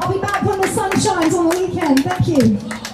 I'll be back when the sun shines on the weekend. Thank you.